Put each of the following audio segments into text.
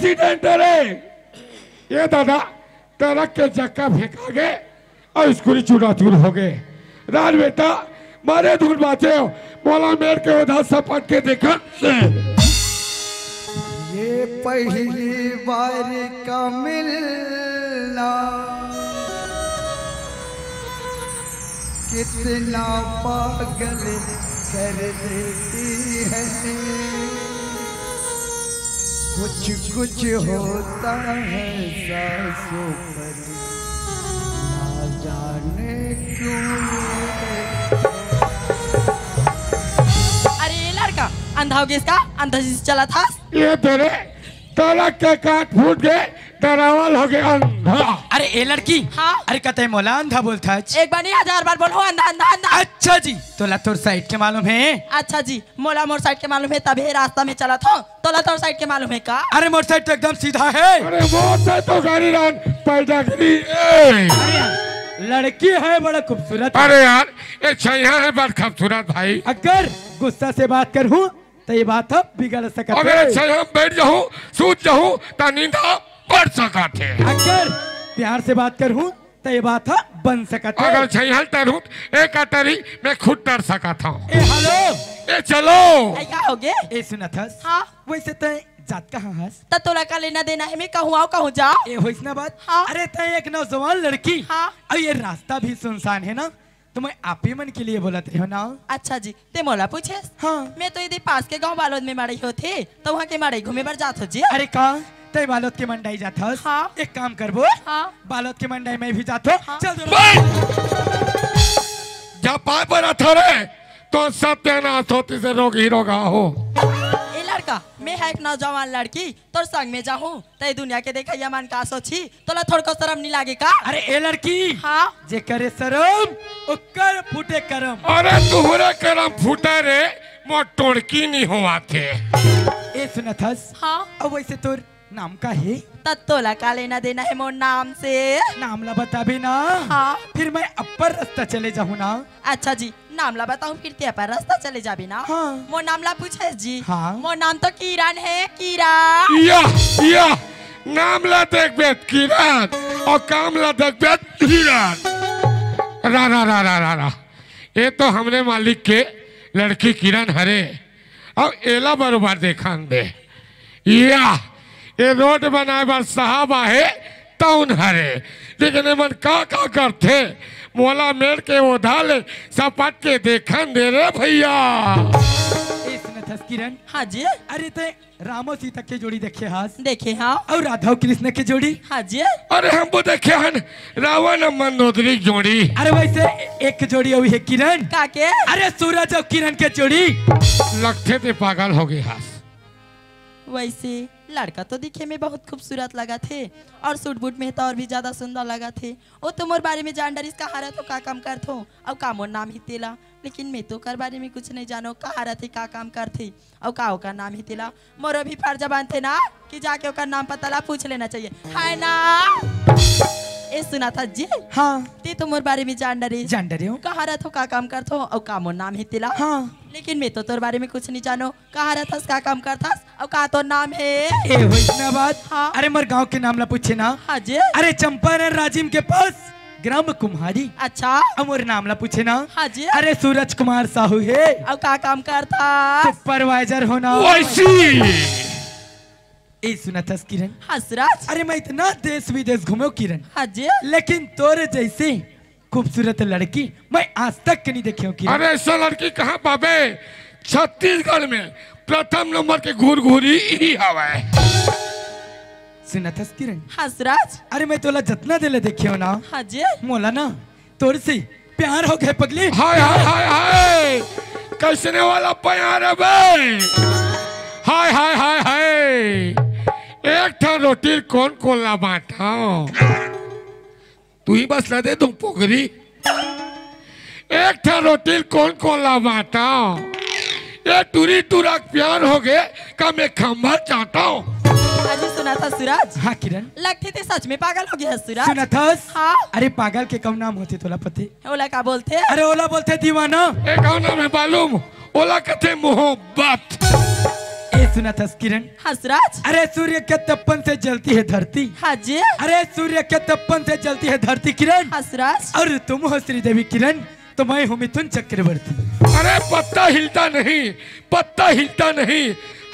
Accident है रे ये दादा ट्रक के चक्का फेंका गए और स्कूली चूड़ा चूर हो गए राज बेटा, मारे दूर बाचे हो। बोला मेर के उधर सपट के देखा। ये पहली बार का मिलना। कितना पागल कर देती है। कुछ कुछ होता है सासों पर ना जाने क्यों अरे लड़का अंधा हो गया इसका? अंधा चला था? ये तेरे तलाक के काट फूट गए। डरावल हो गया अंधा। अरे ए लड़की। हाँ? अरे कहते मोला अंधा बोलता है। एक बार नहीं हज़ार बार बोलो अंधा अंधा अंधा। अच्छा जी तोला तोर साइड के मालूम है? अच्छा जी मोला मोर साइड के मालूम है तभी रास्ता में चला था। तोला तोर साइड के मालूम है का? अरे मोर साइड तो एकदम सीधा है। अरे वो से तो गाड़ी रान पैदा करी। लड़की है बड़ा खूबसूरत अरे यार ये छैया है बड़ खूबसूरत भाई। अगर गुस्सा से बात करूँ तो ये बात अब बिगड़ सकत अगर है। अच्छा हम बैठ जाऊँ सूत जाऊँ तो नींदा बढ़ सका थे अगर प्यार से बात करूँ तो ये बात अब बन सकत है। अगर छैहल तरू एक अटरी मैं खुद डर सका था ए हेलो। ए चलो। क्या हो गए ए सुनत हस हाँ। वैसे तो जात कहाँ हस? त तोला का लेना देना है मैं कहूँ आओ कहूँ जा ए होइस ना बात। हाँ। अरे तय एक नौजवान लड़की। हाँ। और ये रास्ता भी सुनसान है ना? तो मैं आप ही मन के लिए बोलत हो ना। अच्छा जी ते मोला पूछे हाँ। मैं तो यदि पास के गाँव बालोद में मड़ई होते तो वहाँ के मड़ई घूमे बर जात हो जी? अरे का तय बालोद के मंडाई जात हाँ। एक काम करबो हाँ। बालोद के मंडाई में भी जात हो। हाँ। चल जब पाए पर अथरे तो सत्यानाश होती से रोग ही रोगा हो। ए लड़का मैं है एक नौजवान लड़की तोर संग में जाहूँ ते दुनिया के देखा मन का सोची तोला थोड़को शर्म नहीं लागे का? अरे ए लड़की हाँ। जे करे शरम ओकर फूटे करम। अरे तुहरे करम फूटे रे मो टोड़की नहीं हुआ थे ए सुनत हस हाँ। अब वैसे तोर नाम का है त तोला का लेना देना है मोर नाम से नाम ला बता भी ना हाँ फिर मैं अपर रास्ता चले जाऊँ ना अच्छा जी नाम ला बताऊँ फिर ते पर रास्ता चले जाबी ना हाँ। मोर नाम ला पूछे जी हाँ। मोर नाम तो किरण है किरण या या नाम ला देख बेत किरण और काम ला देख बेत किरण रा रा रा रा रा रा ये तो हमने मालिक के लड़की किरण हरे और एला बरोबर देखा दे या ये रोड बनाए बार साहब आहे तउन हरे। लेकिन मन का का करते मोला मेर के वो धाले सपट के देखन दे रे भैया। किरण? हाँ जी। अरे ते रामो सीता के जोड़ी देखे हास। देखे हाँ। और राधा और कृष्ण की जोड़ी। हाँ जी। अरे हमको देखे हन रावण और मंदोदरी की जोड़ी। अरे वैसे एक जोड़ी हुई है किरण। का के अरे सूरज और किरण के जोड़ी। लगते थे पागल हो गई हास। वैसे लड़का तो दिखे में बहुत खूबसूरत लगा थे और सूट बूट में तो और भी ज़्यादा सुंदर लगा थे वो तो मोर बारे में जान डरिस कहा रहा तो का काम कर थो और का मोर नाम ही तेला? लेकिन मैं तो कर बारे में कुछ नहीं जानो कहा रहा थे का काम कर थे और का ओकर नाम ही तेला? मोर अभी फ़र्ज़ थे ना कि जाके ओकर नाम पता ला पूछ लेना चाहिए। है ना? ए सुना था जी? हाँ। ते तो मोर बारे में जान डरिस जान डरे हो। कहा रहा थो का काम कर थो और का मोर नाम ही तेला? हाँ। लेकिन मैं तो तोर बारे में कुछ नहीं जानो। कहा रहा था का काम करता और का तो नाम है? ए हुई हाँ। अरे मर गाँव के नाम ला पूछे ना। हाँ जी। अरे चंपारण राजिम के पास ग्राम कुम्हारी। अच्छा। अमर नाम ला पूछे ना। हाँ जी। अरे सूरज कुमार साहू है। और का काम करता? सुपरवाइजर होना ए सुना था किरण? हसराज अरे मैं इतना देश विदेश घूमे किरण। हाँ जी। लेकिन तोरे जैसे खूबसूरत लड़की। मैं आज तक नहीं देखी हूँ अरे ऐसा लड़की कहाँ पाबे छत्तीसगढ़ में प्रथम नंबर के घूर घूरी ही हवा सुना था किरण। हसराज? अरे मैं तोला जितना दिले देखी हूँ ना। हाँ जी मोला ना तोर से प्यार हो गए पगली। हाय हाय हाय हाय! कैसने वाला प्यार है बे हाय हाय हाय हाय! एक था रोटी कौन कोला ला बांटा? तू ही बस ला दे तुम पोखरी। एक था रोटी कौन कौन ला बांटा ये टूरी टूरा प्यार हो गए का मैं खंभा चाहता हूँ? सुना था सूरज? हाँ किरण। लगते थे सच में पागल हो गया सूरज। सुना था? हाँ। अरे पागल के कम नाम होते तोला पते। ओला का बोलते? अरे ओला बोलते दीवाना। एक नाम है मालूम ओला कहते मोहब्बत। सुना था किरण। हसराज? अरे सूर्य के तपन से जलती है धरती। हाजी। अरे सूर्य के तपन से जलती है धरती किरण। हसराज? और तुम हो श्रीदेवी किरण तो मैं हूँ मिथुन चक्रवर्ती। अरे पत्ता हिलता नहीं पत्ता हिलता नहीं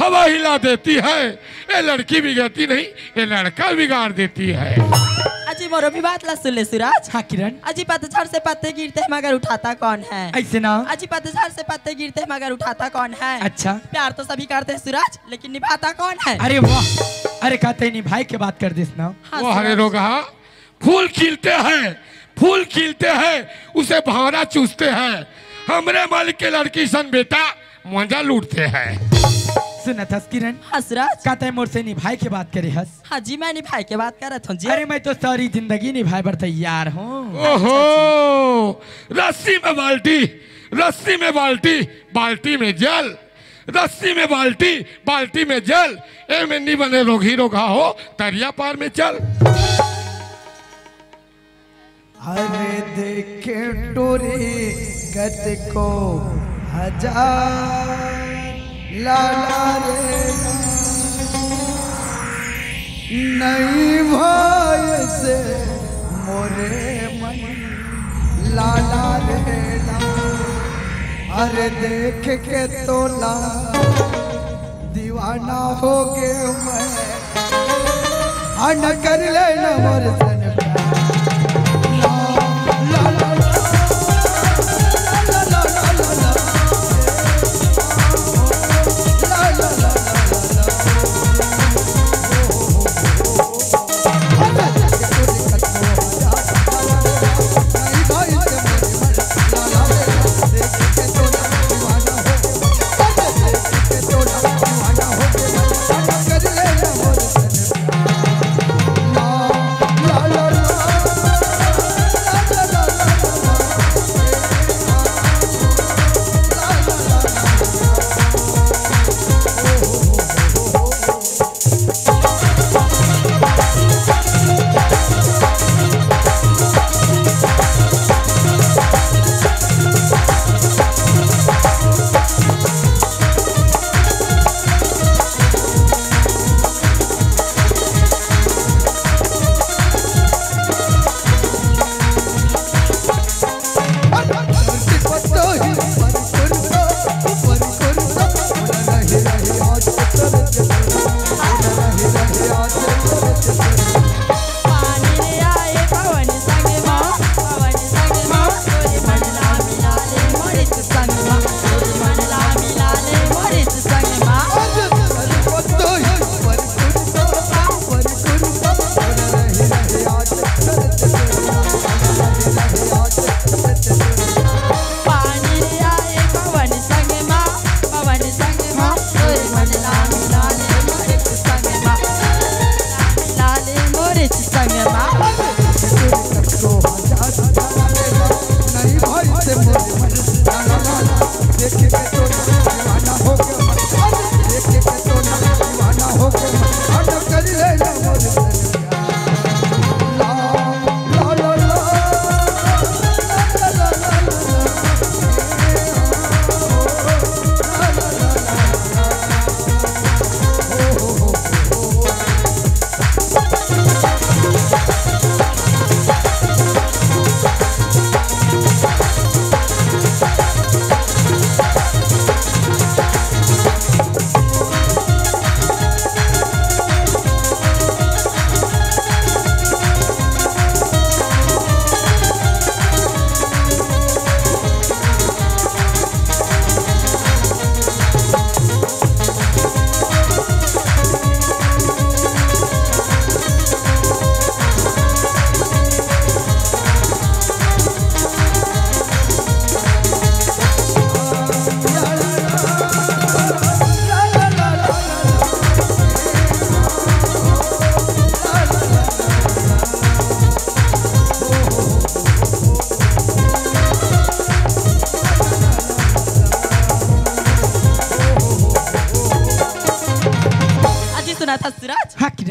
हवा हिला देती है। ये लड़की बिगड़ती नहीं ये लड़का बिगाड़ देती है। अजी मोरो भी बात ला सुन ले सूरज। हाँ किरण। अजी पतझड़ से पत्ते गिरते हैं मगर उठाता कौन है? ऐसे ना। अजी पतझड़ से पत्ते गिरते हैं मगर उठाता कौन है? अच्छा। प्यार तो सभी करते हैं सूरज लेकिन निभाता कौन है? अरे वाह। अरे कहते नहीं भाई के बात कर दिस ना। हाँ, वो हरे। रोगा फूल खिलते हैं फूल खिलते हैं उसे भावना चूसते हैं। हमरे मालिक के लड़की सन बेटा मज़ा लूटते हैं। सुना था किरण। हाँ सूरज कहते मोर से निभाई के बात करे हस। हाँ जी मैं निभाई के बात कर रहा हूँ जी। अरे मैं तो सारी ज़िंदगी निभाए पर तैयार हूँ। ओहो! रस्सी में बाल्टी रस्सी में बाल्टी बाल्टी में जल। रस्सी में बाल्टी बाल्टी में जल। ए में नहीं बने रोगी रोगा हो तरिया पार में चल। अरे देखे टोरी गत को हज़ार लाला रे नहीं भाई से मोरे मन। लाला रे अरे देख के तोला दीवाना हो गे मैं। अन कर ले न मोर सन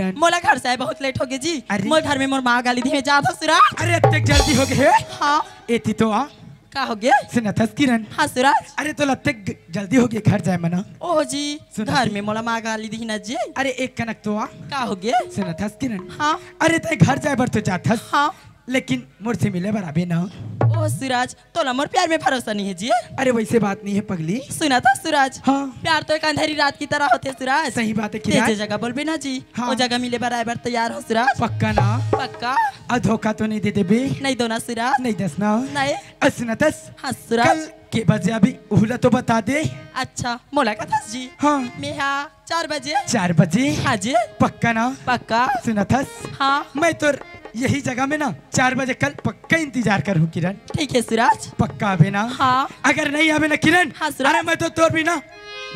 हाँ मोला घर से बहुत लेट हो गए जी। मोर घर में मोर माँ गाली दी जा था अरे इतने जल्दी हो गए हाँ। एती तो आ। का हो गया? सुना था किरण। हाँ सुराज। अरे तो लगते जल्दी हो गए घर जाए मना। ओ जी घर में मोला माँ गाली दी ना जी। अरे एक कनक तो आ। का हो गया? सुना था किरण। हाँ। अरे ते घर जाए बर तो जा हस हाँ। लेकिन मोर से मिले बराबे ना। ओह सूरज तोला मोर प्यार में भरोसा नहीं है जी अरे वैसे बात नहीं है पगली। सुना था सूरज। हाँ। प्यार तो एक अंधेरी रात की तरह होते सूरज। सही बात है जगह बोल ना जी। हाँ। वो जगह मिले बराबर तैयार हो सूरज। पक्का ना? पक्का। आ धोखा तो नहीं दे दे नहीं दो ना सूरज। नहीं दस ना। नहीं। असना तस हाँ सूरज। के बजे अभी उहला तो बता दे। अच्छा मोला का था जी। हाँ। मैं हाँ चार बजे। चार बजे। हाँ जी। पक्का ना? पक्का। सुना थस हाँ। मैं तो यही जगह में ना चार बजे कल पक्का इंतज़ार करूँ किरण। ठीक है सूरज। पक्का आवे ना? हाँ। अगर नहीं आवे ना किरण हाँ, अरे मैं तो तोर भी ना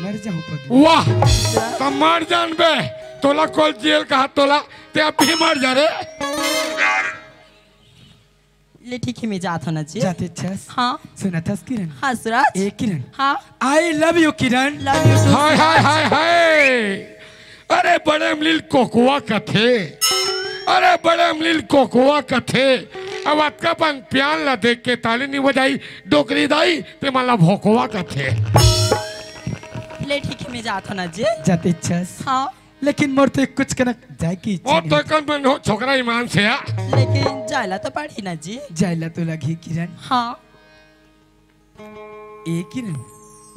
मर जाऊँ वाह मर जान बे। तोला कॉल जेल कहा तोला ते अब भी मर जा रे। ले ठीक है मैं जात ना जी। जाते छस। हाँ। सुना था किरण? हाँ सूरज। ए किरण। हाँ। I love you Kiran. Love you hi hi hi hi. अरे बड़े अमलील कोकुआ कथे अरे बड़े अमलील कोकुआ कथे अब अतका पन प्यान ला देख के ताली नहीं बजाई डोकरी दाई ते मला भोकुआ कथे ले ठीक है मैं जात हूँ ना जी। जाते छस हाँ। लेकिन मोर तो कुछ कनक जाए की इच्छा और तो कन में हो छोकरा ईमान से आ लेकिन जाला तो पड़ी ना जी। जायला तो लगी किरण। हाँ। ए किरण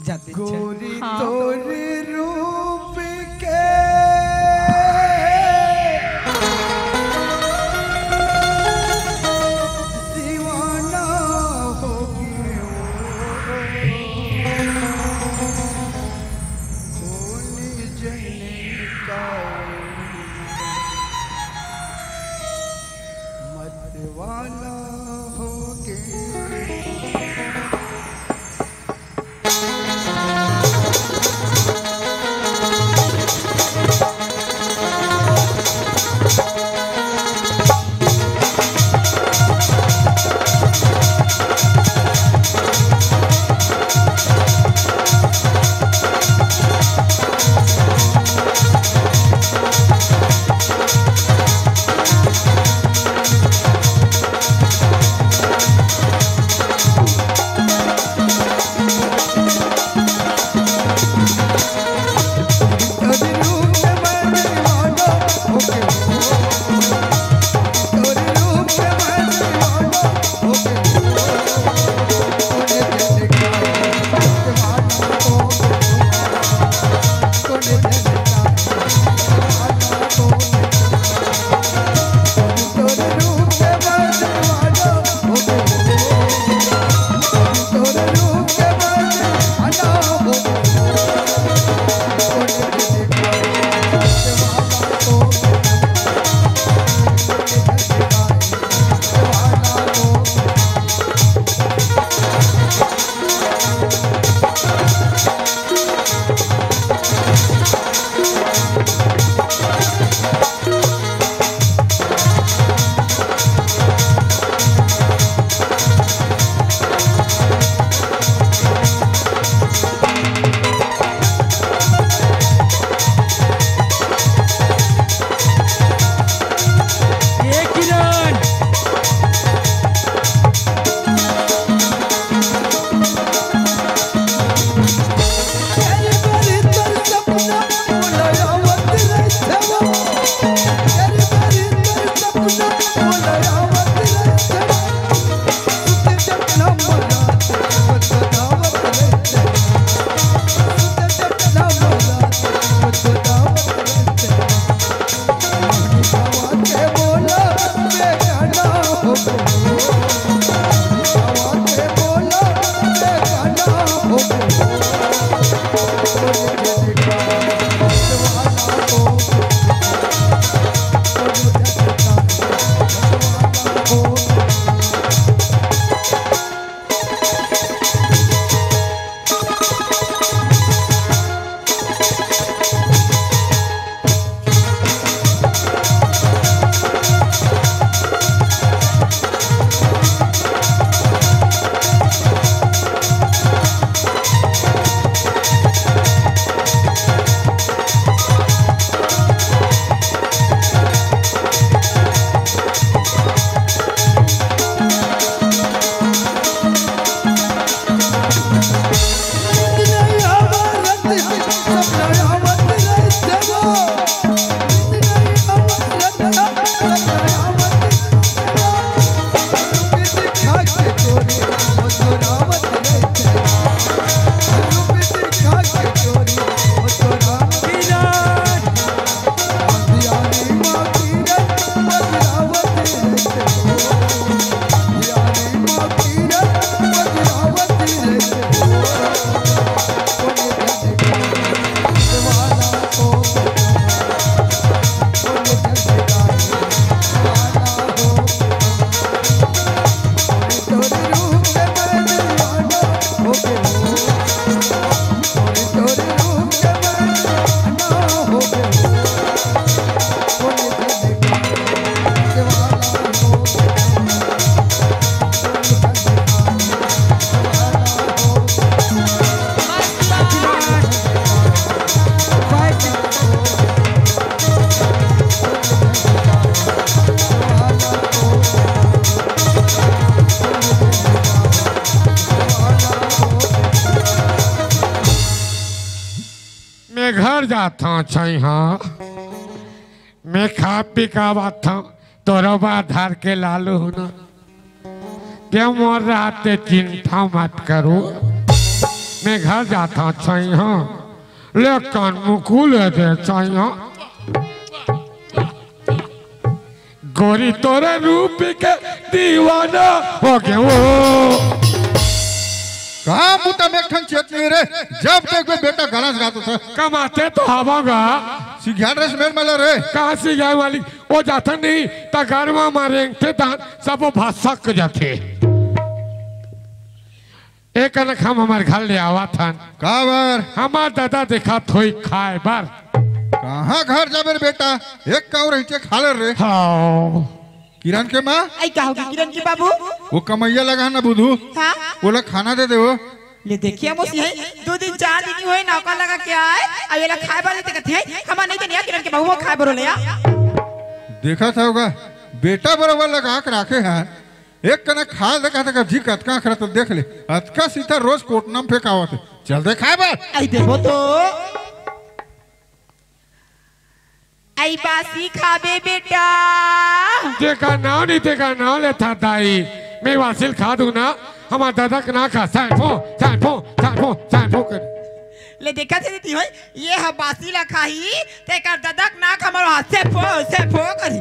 जाते छस गोरी हाँ। रूप के वाला हो गया घर जाता हूँ छई हाँ। मैं खा पी का बात हूँ तोरो बात धार के लालू हूँ ना। क्या मोर रहते चिंता मत करो। मैं घर जाता हूँ छई हाँ लेकिन मुकुल दे छई हाँ। गोरी तोरे रूप के दीवाना हो गया वो कहा मुता में ठन चेतनी रे। जब देख वो बेटा गाना गाता था। कमाते तो हवागा सिघाड़ रस मेल मेला रे। कहाँ से गए वाली? वो जाता नहीं तो घर में हमारे थे दान सब वो भसक जाते। एक अनक हम हमारे घर ले आवा था। का बार हमार दादा देखा थोई खाए बार। कहाँ घर जा मेरे बेटा? एक काउ रही खा ले रे। हाँ। किरण के माँ? आई का होगी किरण की बाबू? वो कमैया लगा ना बुधू। हाँ? बोला खाना दे दे वो। ले देखिए हम उसी है दो दिन चार दिन की होए नौका लगा क्या है अब ये खाए वाले ते कहते हैं हम नहीं देनिया किरण के बाबू वो खाए बरो ले देखा था होगा बेटा बराबर लगा के रखे हैं। एक कने खा देखा था जी कतका खड़ा तो देख ले अतका सीधा रोज कोटनम फेंकावत है चल दे खाए बार आई देखो तो। आई बासी खाबे बेटा। देखा नाव नहीं देखा नाव ले था दाई मैं वासिल खा दूँ ना हमारा दादा का ना खा सैफो सैफो सैफो सैफो कर ले देखा थे दी होय ये ह बासी ला खाही ते कर ददक ना खमर हाथ से फो से फो करी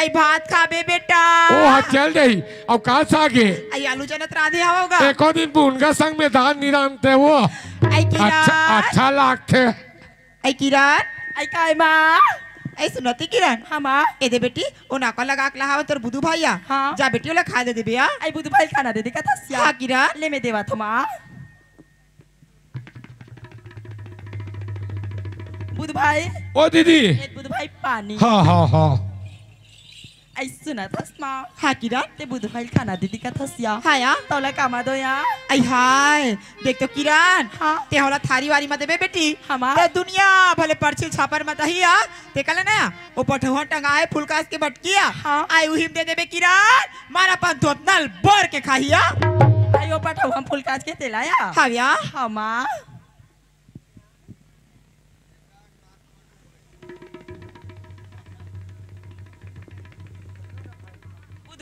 आई भात खाबे बेटा ओ हाँ चल रही अब कहा से आगे आई आलू जनत राधे होगा एको दिन उनका संग में दान नहीं रांधते वो आई अच्छा किरण अच्छा लागते आई किरण आई काय माँ आई सुनती किरण हाँ माँ। ए दे बेटी ओ नाका लगा के लहाव तोर बुधू भैया हाँ। जा बेटी ओला खा दे दे बिया। आई बुधू भाई खाना दे दे का था हाँ किरण ले मैं देवा तो माँ। बुध भाई। ओ दीदी। ए बुध भाई पानी। हाँ हाँ हाँ। आई सुना था माँ। हाँ किरण ते बुध भाई खाना दे दे का सिया? हाँ या। तौला कामा दो या आई हाय देख तो किरण हाँ ते होला थारी वारी मत बे बेटी हमारा दुनिया भले पर्ची छापर मत ही आ ते कल ना ओ पठवा टंगाए फुलकास के बटकिया हाँ आई उहिम दे देबे किरण मारा पान तो नल बर के खाहिया आई वो पठवा फुलकास के तेलाया हाँ या हमा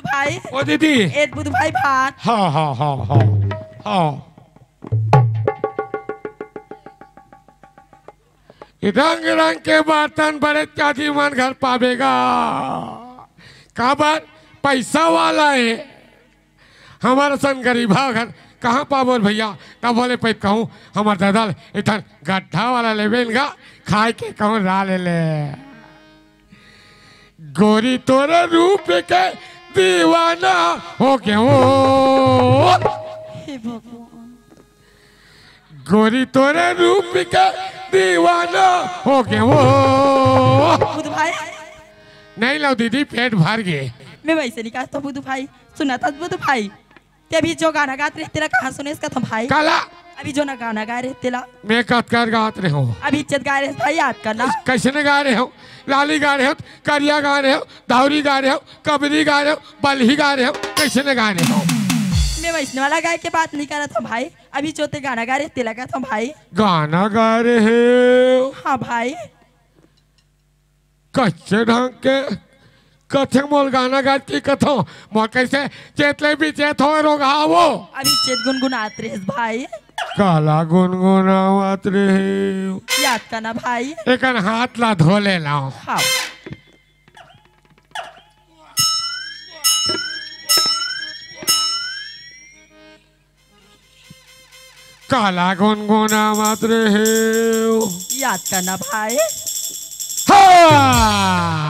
भाई ओ दीदी। ए बुध भाई भात। हाँ हाँ हाँ हाँ हाँ। रंग रंग के बर्तन बड़े चाची मन घर पावेगा। काबर पैसा वाला है। हमारा सन गरीबा घर। कहाँ पाबो भैया? तब बोले पैप कहूँ हमार दादा इधर गड्ढा वाला लेवेल गा। खाए के कहूँ रा ले ले। गोरी तोरे रूप के दीवाना हो हे भगवान गोरी तोरे रूप के दीवाना हो भाई नहीं लो दीदी पेट भर गए। मैं वैसे निकाल तो बुध भाई सुना था बुध भाई ते जो गाना गाते तेरा कहाँ सुने इसका तो भाई। काला। अभी जो ना गाना गा रहे तेला। मैं कत कर गात रहे हो? अभी इज़्ज़त गा रहे भाई याद करना कैसे गा रहे हो? लाली गा रहे हो करिया गा रहे हो दावरी गा रहे हो कबरी गा रहे हो बलही गा रहे हो कैसे गा रहे हो? मैं वैष्णव वाला गाय के बात नहीं कर रहा था भाई। अभी जो ते गाना गा रहे तेला का था भाई। गाना गा रहे हो? हाँ भाई। कच्चे ढंग के कथे मोल गाना गाती कथो? मोल कैसे? चेतले भी चेत हो रोगावो अभी चेत गुनगुनात रहे भाई. काला गुनगुनावत रहे हो। याद करना भाई. एकन हाथ ला धो ले लाओ हाँ. काला गुनगुनावत रहे हो। याद करना भाई. हाँ!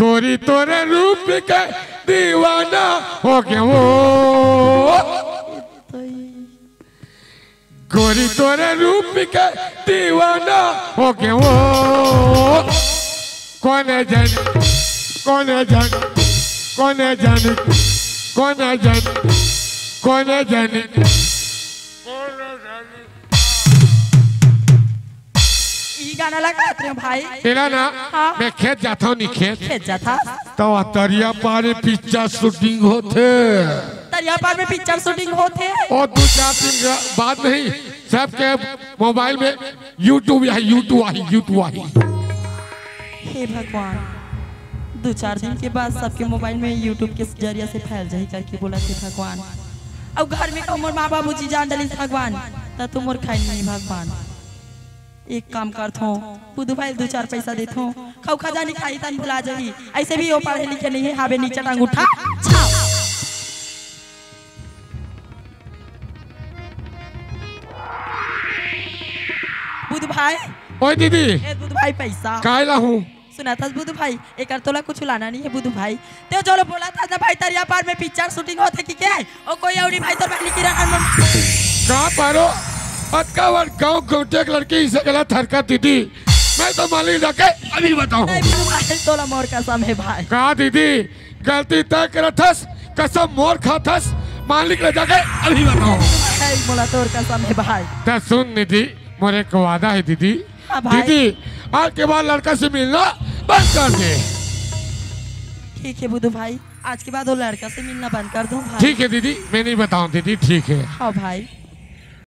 गोरी तोरे रूप के दीवाना हो गया वो। गोरी तोरे रूप के दीवाना हो गया वो। कौन जन? कौन जन? कौन जन? कौन जन? कौन जन? गाना लगाते रहे भाई। तेरा ना हाँ। मैं खेत जाता हूँ नहीं खेत। खेत जाता। तो तरिया पारे पिक्चर शूटिंग होते। दरिया पार में पिक्चर शूटिंग होते। और दो चार दिन के बाद नहीं सबके मोबाइल में यूट्यूब आई यूट्यूब आई यूट्यूब आई हे भगवान दो चार दिन के बाद सबके मोबाइल में यूट्यूब के ज़रिया से फैल जाही करके बोला थे भगवान अब घर में मोर माँ बाबू जी जान डली भगवान त तुम मोर खाई नहीं भगवान। एक काम कर हो बुधु भाई दो चार पैसा देत हो खाऊ खजानी खाई तन भुला जाही। ऐसे भी वो पढ़े लिखे नहीं है हावे नीचे टांग उठा। बुधु भाई। ओए दीदी। ए बुधु भाई पैसा। कायला हूँ। सुना था बुध भाई एक तोला कुछ लाना नहीं है बुध भाई। ते जो बोला था भाई तरिया पार में पिक्चर शूटिंग होते कि क्या? ओ कोई औरी भाई तोर बहनी किरण कहाँ पारो अक्का वर गाँव की लड़की से गलत हरकत दीदी मैं तो मालिक जाके अभी बताऊँ। तोला मोर कसम है भाई। कहा दीदी गलती तय करथस कसम मोर खाथस मालिक ले जाके अभी बताऊँ। बोला तोर कसम है भाई। तो सुन निधि मोरे एक वादा है दीदी। हाँ दीदी आज के बाद लड़का से मिलना बंद कर दे। ठीक है बुधु भाई। आज के बाद वो लड़का से मिलना बंद कर दूँ भाई। ठीक है दीदी मैं नहीं बताऊँ दीदी ठीक है। हाँ भाई।